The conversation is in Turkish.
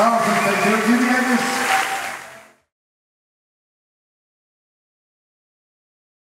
Sağ olsun. Teşekkür ederiz.